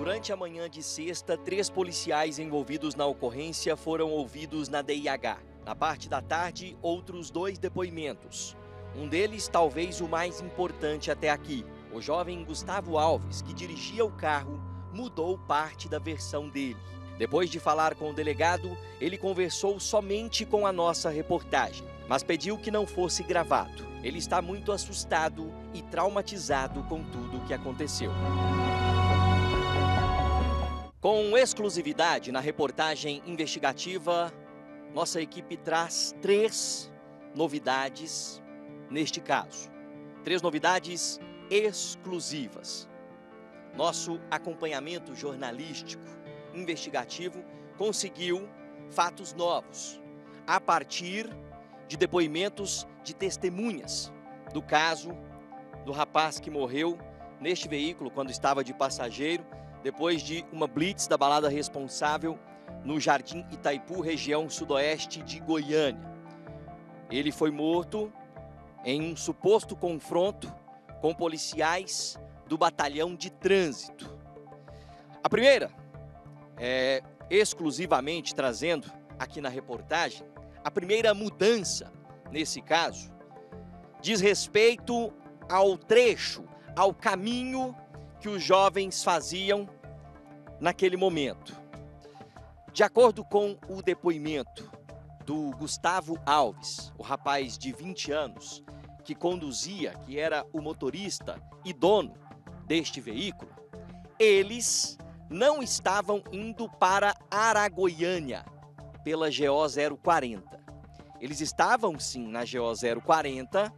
Durante a manhã de sexta, três policiais envolvidos na ocorrência foram ouvidos na DIH. Na parte da tarde, outros dois depoimentos. Um deles, talvez o mais importante até aqui. O jovem Gustavo Alves, que dirigia o carro, mudou parte da versão dele. Depois de falar com o delegado, ele conversou somente com a nossa reportagem, mas pediu que não fosse gravado. Ele está muito assustado e traumatizado com tudo o que aconteceu. Com exclusividade na reportagem investigativa, nossa equipe traz três novidades neste caso. Três novidades exclusivas. Nosso acompanhamento jornalístico investigativo conseguiu fatos novos a partir de depoimentos de testemunhas do caso do rapaz que morreu neste veículo quando estava de passageiro, depois de uma blitz da balada responsável no Jardim Itaipu, região sudoeste de Goiânia. Ele foi morto em um suposto confronto com policiais do batalhão de trânsito. A primeira é, exclusivamente trazendo aqui na reportagem, a primeira mudança nesse caso diz respeito ao trecho, ao caminho que os jovens faziam naquele momento. De acordo com o depoimento do Gustavo Alves, o rapaz de 20 anos que conduzia, que era o motorista e dono deste veículo, eles não estavam indo para Aragoiânia pela GO 040. Eles estavam sim na GO 040,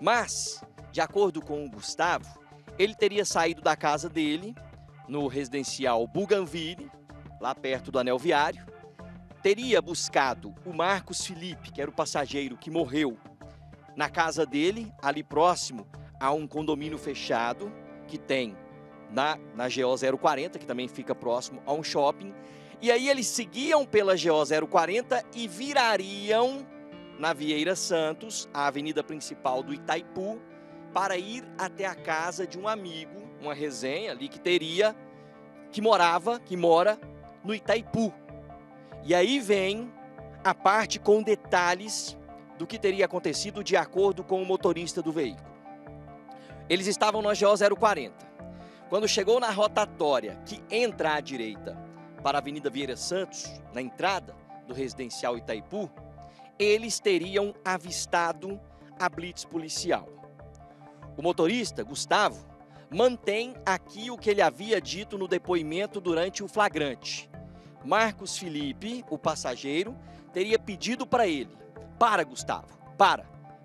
mas, de acordo com o Gustavo, ele teria saído da casa dele, no residencial Bougainville, lá perto do anel viário, teria buscado o Marcos Felipe, que era o passageiro que morreu, na casa dele, ali próximo a um condomínio fechado que tem na, na GO 040, que também fica próximo a um shopping. E aí eles seguiam pela GO 040 e virariam na Vieira Santos, a avenida principal do Itaipu, para ir até a casa de um amigo, uma resenha ali que teria, que morava, que mora no Itaipu. E aí vem a parte com detalhes do que teria acontecido de acordo com o motorista do veículo. Eles estavam na GO 040. Quando chegou na rotatória que entra à direita para a Avenida Vieira Santos, na entrada do residencial Itaipu, eles teriam avistado a blitz policial. O motorista, Gustavo, mantém aqui o que ele havia dito no depoimento durante o flagrante. Marcos Felipe, o passageiro, teria pedido para ele: para, Gustavo, para,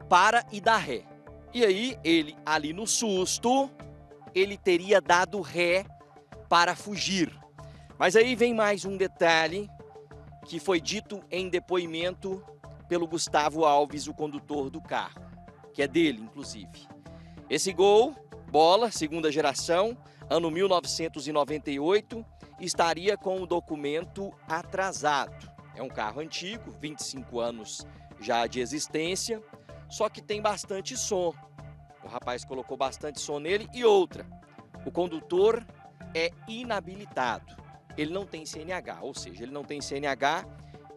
para e dá ré. E aí, ele, ali no susto, ele teria dado ré para fugir. Mas aí vem mais um detalhe que foi dito em depoimento pelo Gustavo Alves, o condutor do carro, que é dele, inclusive. Esse gol, bola, segunda geração, ano 1998, estaria com o documento atrasado. É um carro antigo, 25 anos já de existência, só que tem bastante som. O rapaz colocou bastante som nele. E outra, o condutor é inabilitado. Ele não tem CNH, ou seja, ele não tem CNH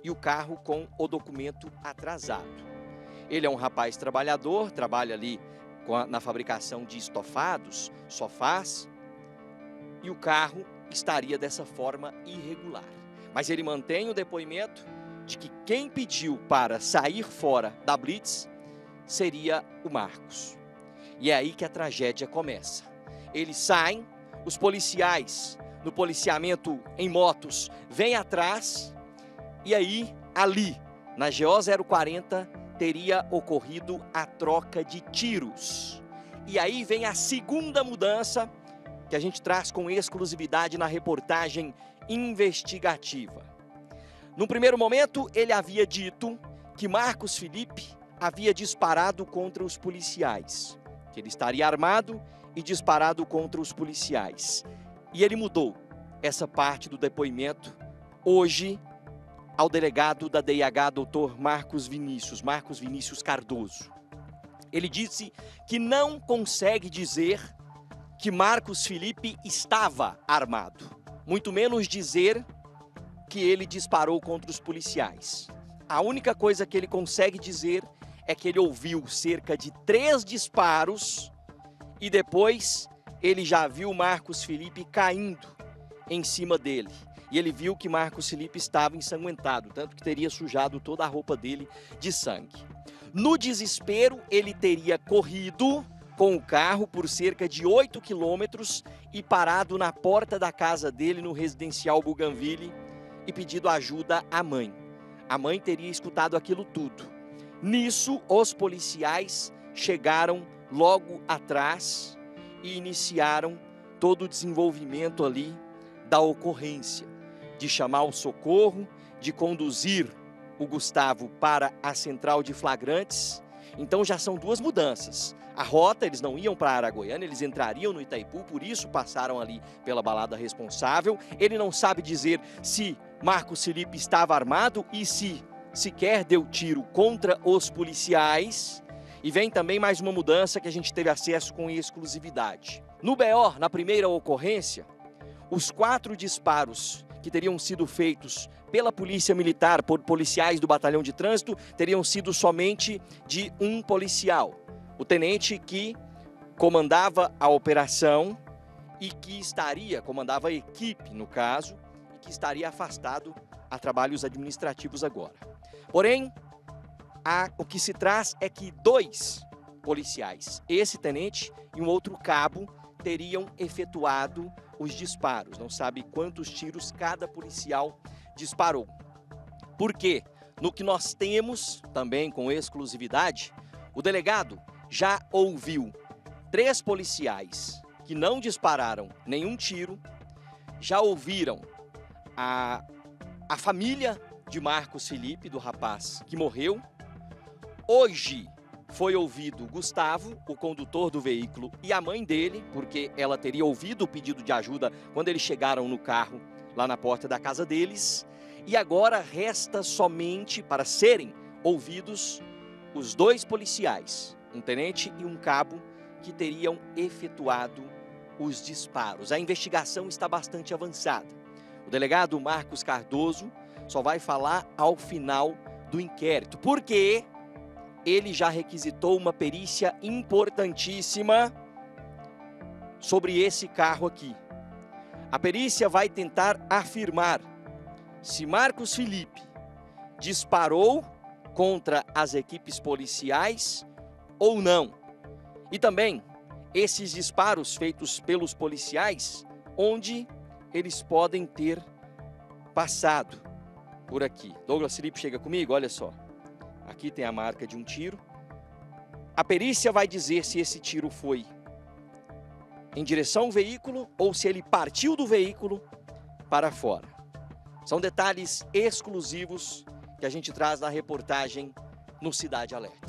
e o carro com o documento atrasado. Ele é um rapaz trabalhador, trabalha ali na fabricação de estofados, sofás, e o carro estaria dessa forma irregular. Mas ele mantém o depoimento de que quem pediu para sair fora da Blitz seria o Marcos. E é aí que a tragédia começa. Eles saem, os policiais no policiamento em motos vêm atrás, e aí, ali, na GO 040, teria ocorrido a troca de tiros. E aí vem a segunda mudança que a gente traz com exclusividade na reportagem investigativa. No primeiro momento, ele havia dito que Marcos Felipe havia disparado contra os policiais que ele estaria armado e disparado contra os policiais. E ele mudou essa parte do depoimento hoje ao delegado da DIH, doutor Marcos Vinícius, Marcos Vinícius Cardoso. Ele disse que não consegue dizer que Marcos Felipe estava armado. muito menos dizer que ele disparou contra os policiais. A única coisa que ele consegue dizer é que ele ouviu cerca de três disparos e depois ele já viu Marcos Felipe caindo em cima dele. E ele viu que Marcos Felipe estava ensanguentado, tanto que teria sujado toda a roupa dele de sangue. No desespero, ele teria corrido com o carro por cerca de 8 quilômetros e parado na porta da casa dele no residencial Bougainville e pedido ajuda à mãe. A mãe teria escutado aquilo tudo. Nisso, os policiais chegaram logo atrás e iniciaram todo o desenvolvimento ali da ocorrência, de chamar o socorro, de conduzir o Gustavo para a central de flagrantes. Então já são duas mudanças. A rota, eles não iam para Araguaiana, eles entrariam no Itaipu, por isso passaram ali pela balada responsável. Ele não sabe dizer se Marcos Felipe estava armado e se sequer deu tiro contra os policiais. E vem também mais uma mudança que a gente teve acesso com exclusividade. No BO, na primeira ocorrência, os quatro disparos que teriam sido feitos pela Polícia Militar, por policiais do Batalhão de Trânsito, teriam sido somente de um policial. O tenente que comandava a operação e que estaria, comandava a equipe no caso, e que estaria afastado a trabalhos administrativos agora. Porém, a, o que se traz é que dois policiais, esse tenente e um outro cabo, teriam efetuado os disparos. Não sabe quantos tiros cada policial disparou. Por quê? No que nós temos, também com exclusividade, o delegado já ouviu três policiais que não dispararam nenhum tiro, já ouviram a, a família de Marcos Felipe, do rapaz que morreu. Hoje foi ouvido Gustavo, o condutor do veículo, e a mãe dele, porque ela teria ouvido o pedido de ajuda quando eles chegaram no carro lá na porta da casa deles. E agora resta somente para serem ouvidos os dois policiais, um tenente e um cabo, que teriam efetuado os disparos. A investigação está bastante avançada. O delegado Marcos Cardoso só vai falar ao final do inquérito, porque ele já requisitou uma perícia importantíssima sobre esse carro aqui. A perícia vai tentar afirmar se Marcos Felipe disparou contra as equipes policiais ou não. E também esses disparos feitos pelos policiais, onde eles podem ter passado por aqui. Douglas Felipe chega comigo, olha só. Aqui tem a marca de um tiro. A perícia vai dizer se esse tiro foi em direção ao veículo ou se ele partiu do veículo para fora. São detalhes exclusivos que a gente traz na reportagem no Cidade Alerta.